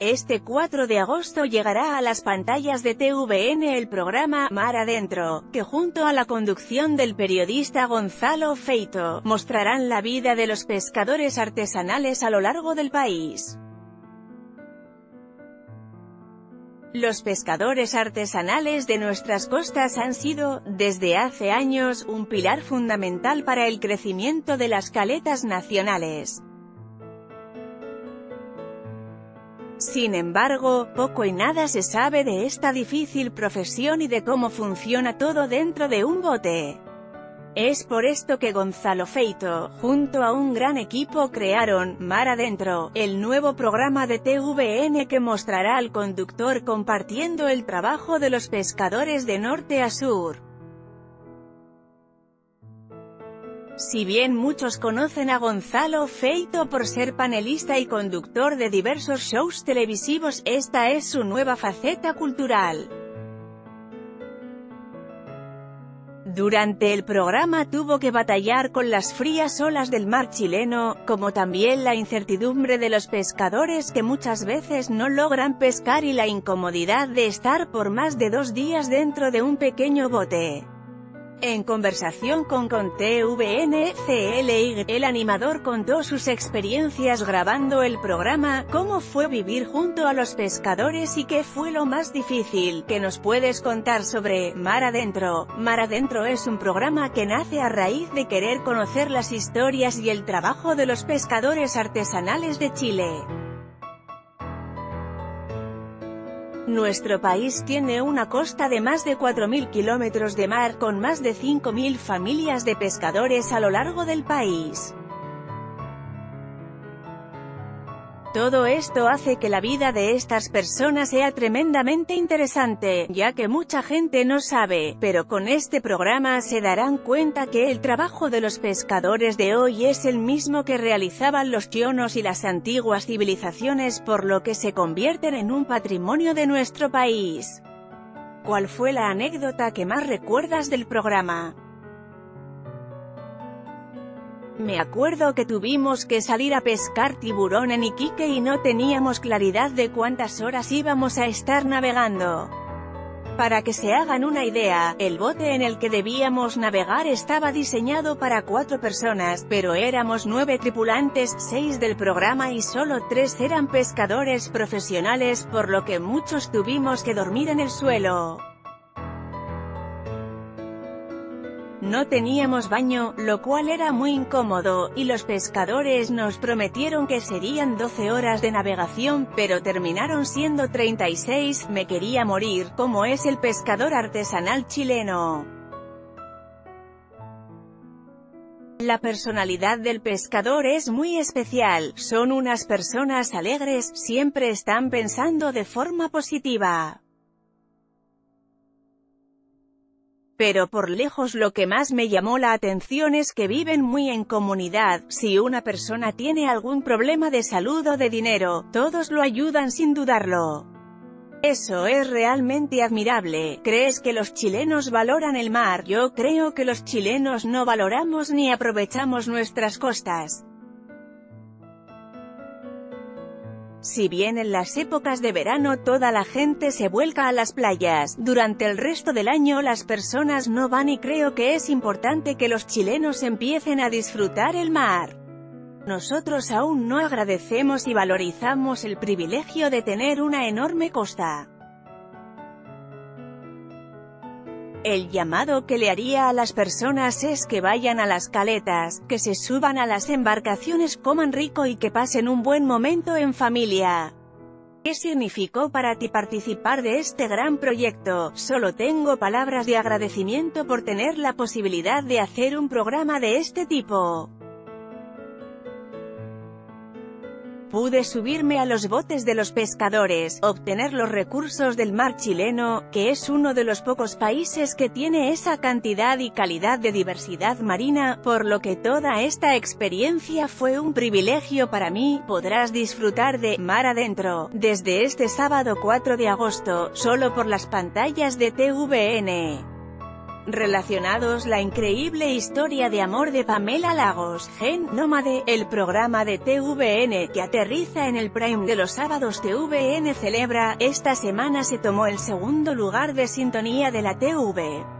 Este 4 de agosto llegará a las pantallas de TVN el programa Mar Adentro, que junto a la conducción del periodista Gonzalo Feito, mostrarán la vida de los pescadores artesanales a lo largo del país. Los pescadores artesanales de nuestras costas han sido, desde hace años, un pilar fundamental para el crecimiento de las caletas nacionales. Sin embargo, poco y nada se sabe de esta difícil profesión y de cómo funciona todo dentro de un bote. Es por esto que Gonzalo Feito, junto a un gran equipo crearon, Mar Adentro, el nuevo programa de TVN que mostrará al conductor compartiendo el trabajo de los pescadores de norte a sur. Si bien muchos conocen a Gonzalo Feito por ser panelista y conductor de diversos shows televisivos, esta es su nueva faceta cultural. Durante el programa tuvo que batallar con las frías olas del mar chileno, como también la incertidumbre de los pescadores que muchas veces no logran pescar y la incomodidad de estar por más de dos días dentro de un pequeño bote. En conversación con con TVNCLY, el animador contó sus experiencias grabando el programa, cómo fue vivir junto a los pescadores y qué fue lo más difícil, que nos puedes contar sobre Mar Adentro. Mar Adentro es un programa que nace a raíz de querer conocer las historias y el trabajo de los pescadores artesanales de Chile. Nuestro país tiene una costa de más de 4.000 kilómetros de mar con más de 5.000 familias de pescadores a lo largo del país. Todo esto hace que la vida de estas personas sea tremendamente interesante, ya que mucha gente no sabe, pero con este programa se darán cuenta que el trabajo de los pescadores de hoy es el mismo que realizaban los chionos y las antiguas civilizaciones por lo que se convierten en un patrimonio de nuestro país. ¿Cuál fue la anécdota que más recuerdas del programa? Me acuerdo que tuvimos que salir a pescar tiburón en Iquique y no teníamos claridad de cuántas horas íbamos a estar navegando. Para que se hagan una idea, el bote en el que debíamos navegar estaba diseñado para cuatro personas, pero éramos nueve tripulantes, seis del programa y solo tres eran pescadores profesionales por lo que muchos tuvimos que dormir en el suelo. No teníamos baño, lo cual era muy incómodo, y los pescadores nos prometieron que serían 12 horas de navegación, pero terminaron siendo 36, me quería morir, como es el pescador artesanal chileno. La personalidad del pescador es muy especial, son unas personas alegres, siempre están pensando de forma positiva. Pero por lejos lo que más me llamó la atención es que viven muy en comunidad, si una persona tiene algún problema de salud o de dinero, todos lo ayudan sin dudarlo. Eso es realmente admirable. ¿Crees que los chilenos valoran el mar? Yo creo que los chilenos no valoramos ni aprovechamos nuestras costas. Si bien en las épocas de verano toda la gente se vuelca a las playas, durante el resto del año las personas no van y creo que es importante que los chilenos empiecen a disfrutar el mar. Nosotros aún no agradecemos y valorizamos el privilegio de tener una enorme costa. El llamado que le haría a las personas es que vayan a las caletas, que se suban a las embarcaciones, coman rico y que pasen un buen momento en familia. ¿Qué significó para ti participar de este gran proyecto? Solo tengo palabras de agradecimiento por tener la posibilidad de hacer un programa de este tipo. Pude subirme a los botes de los pescadores, obtener los recursos del mar chileno, que es uno de los pocos países que tiene esa cantidad y calidad de diversidad marina, por lo que toda esta experiencia fue un privilegio para mí. Podrás disfrutar de Mar Adentro, desde este sábado 4 de agosto, solo por las pantallas de TVN. Relacionados la increíble historia de amor de Pamela Lagos, Gen Nómade, el programa de TVN que aterriza en el prime de los sábados TVN celebra, esta semana se tomó el segundo lugar de sintonía de la TV.